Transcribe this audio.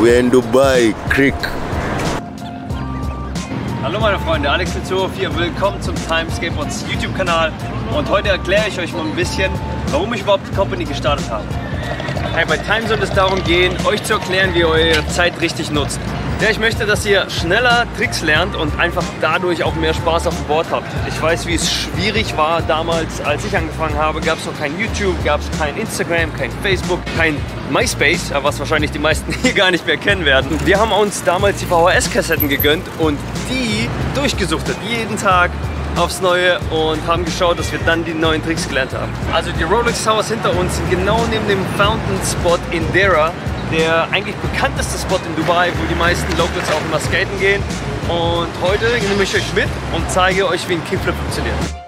we're in Dubai, Creek. Hallo meine Freunde, Alex Litzhoff hier, willkommen zum Time Skateboards YouTube Kanal und heute erkläre ich euch mal ein bisschen, warum ich überhaupt die Company gestartet habe. Hey, bei Time soll es darum gehen, euch zu erklären, wie ihr eure Zeit richtig nutzt. Ja, ich möchte, dass ihr schneller Tricks lernt und einfach dadurch auch mehr Spaß auf dem Board habt. Ich weiß, wie es schwierig war damals, als ich angefangen habe, gab es noch kein YouTube, gab es kein Instagram, kein Facebook, kein MySpace, was wahrscheinlich die meisten hier gar nicht mehr kennen werden. Wir haben uns damals die VHS-Kassetten gegönnt und die durchgesuchtet, jeden Tag aufs Neue und haben geschaut, dass wir dann die neuen Tricks gelernt haben. Also die Rolex Towers hinter uns sind genau neben dem Fountain Spot in Dera, der eigentlich bekannteste Spot in Dubai, wo die meisten Locals auch immer skaten gehen. Und heute nehme ich euch mit und zeige euch, wie ein Kickflip funktioniert.